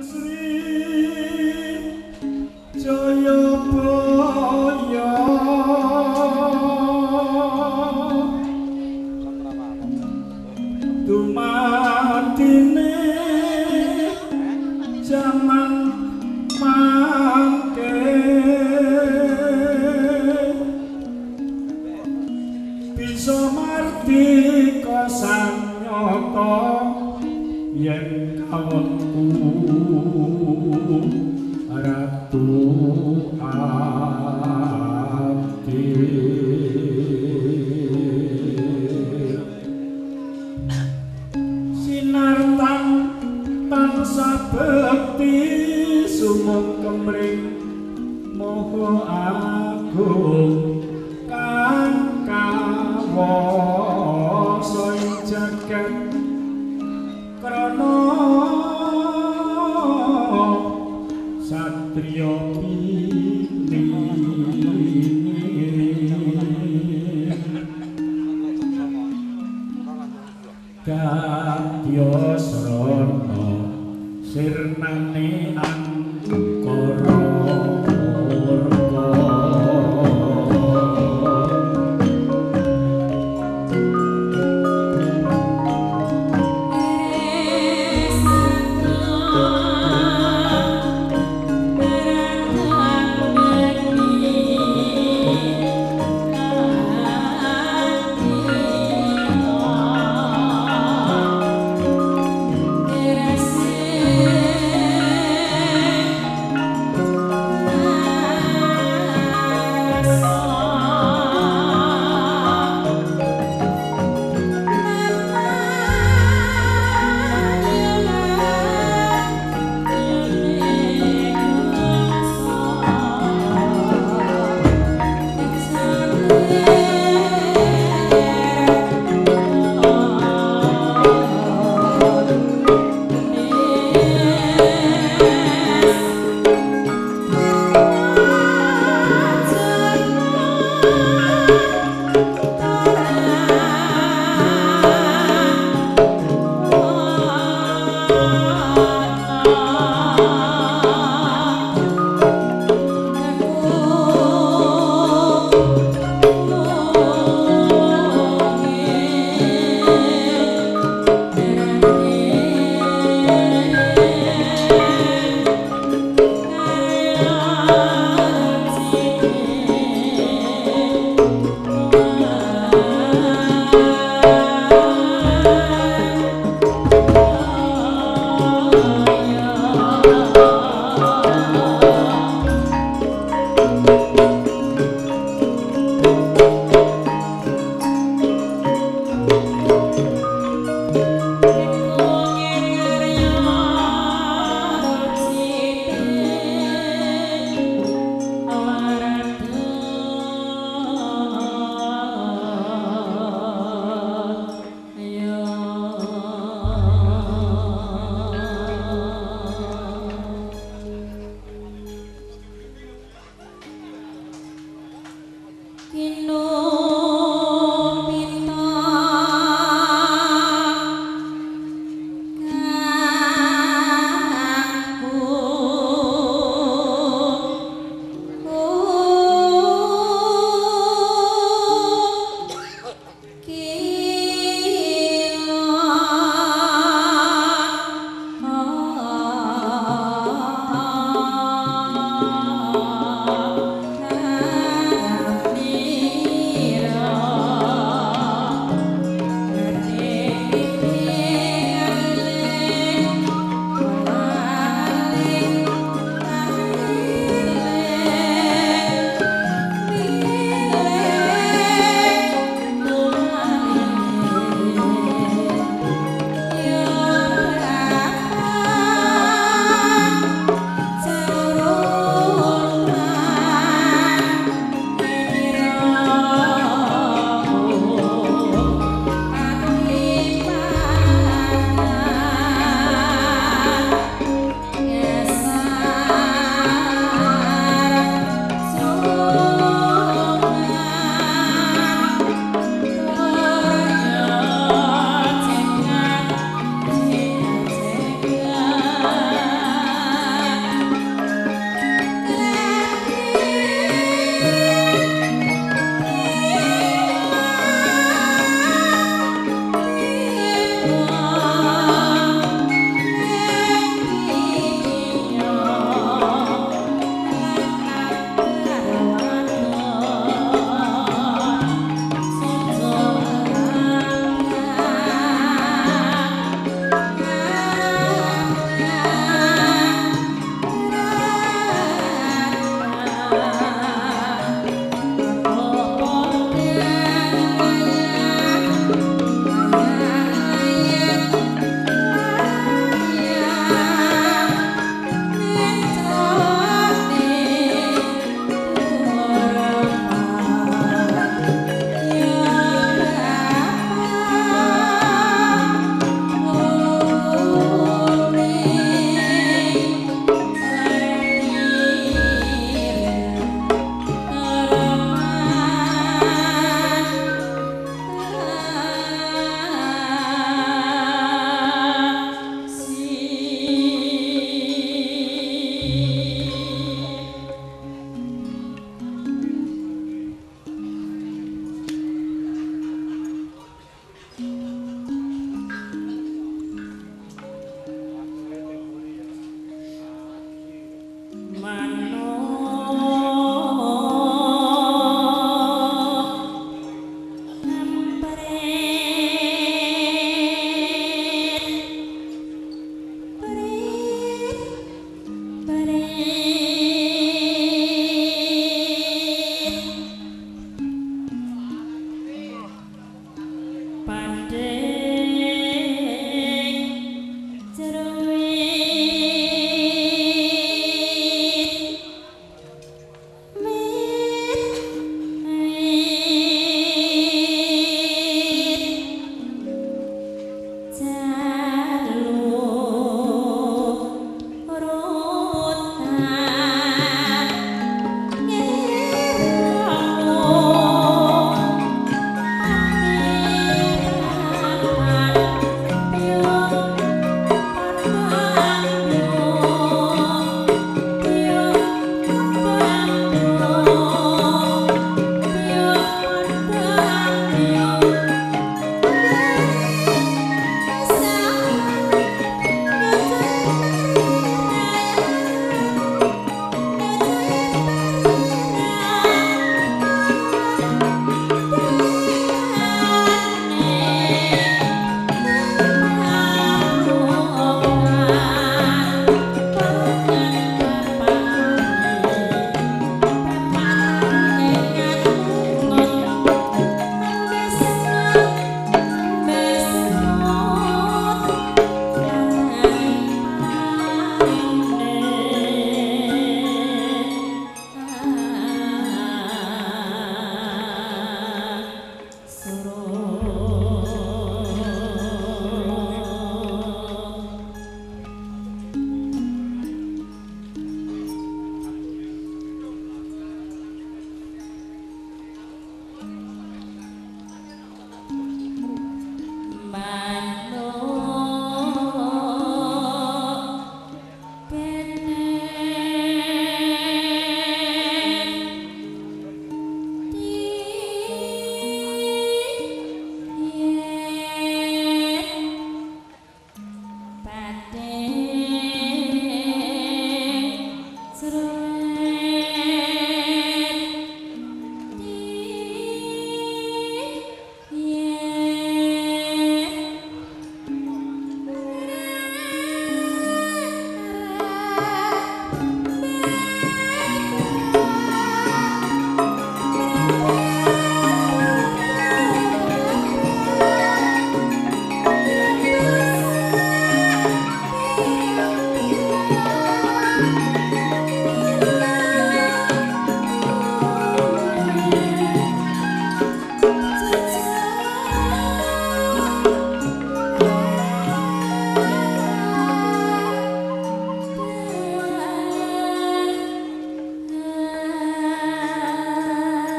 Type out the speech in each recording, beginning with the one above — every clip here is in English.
the city. Terima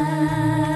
time.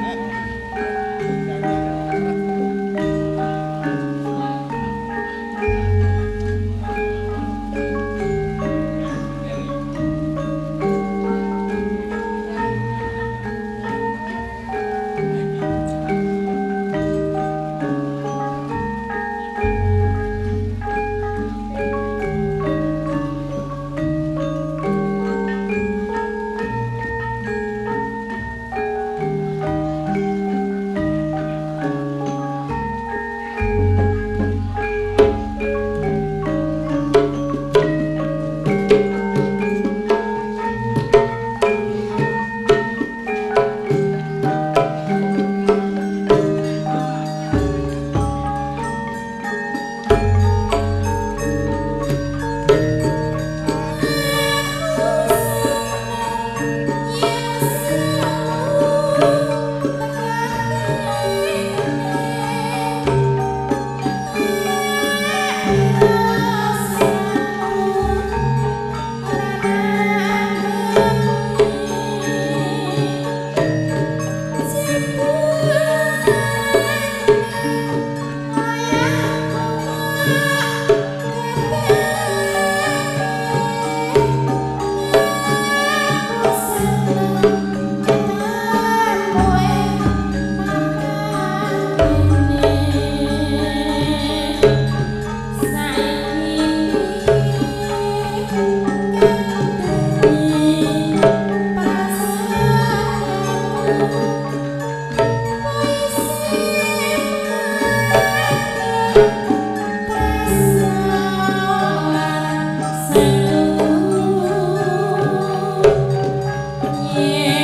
Yeah. Kera